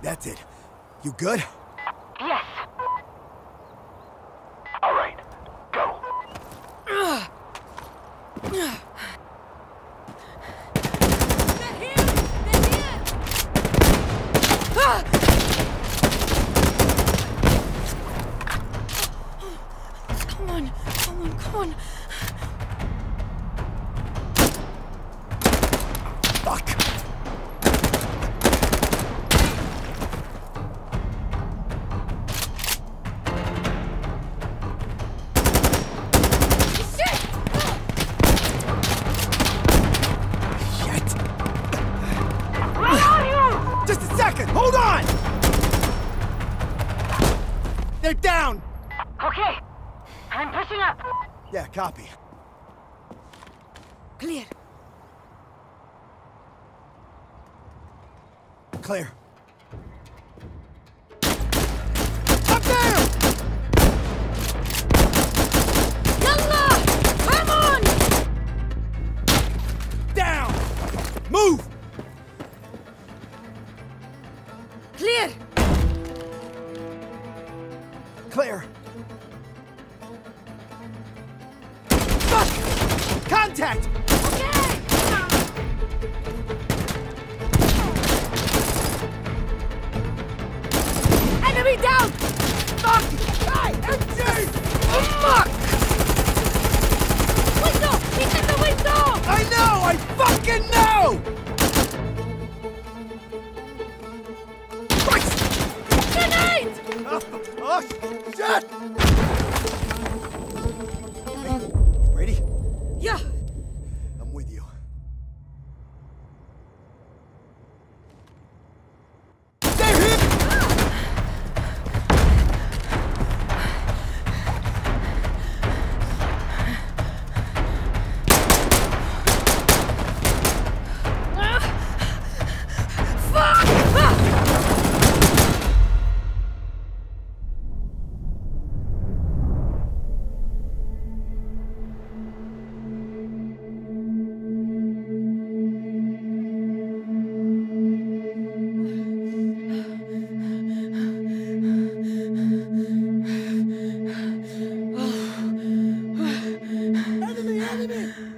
That's it. You good? Yes. All right, go. They're here! They're here! Ah! Come on, come on, come on. Second! Hold on! They're down! Okay. I'm pushing up. Yeah, copy. Clear. Clear. Clear! Clear! Fuck! Contact! oh, shit! Hey, hey, hey.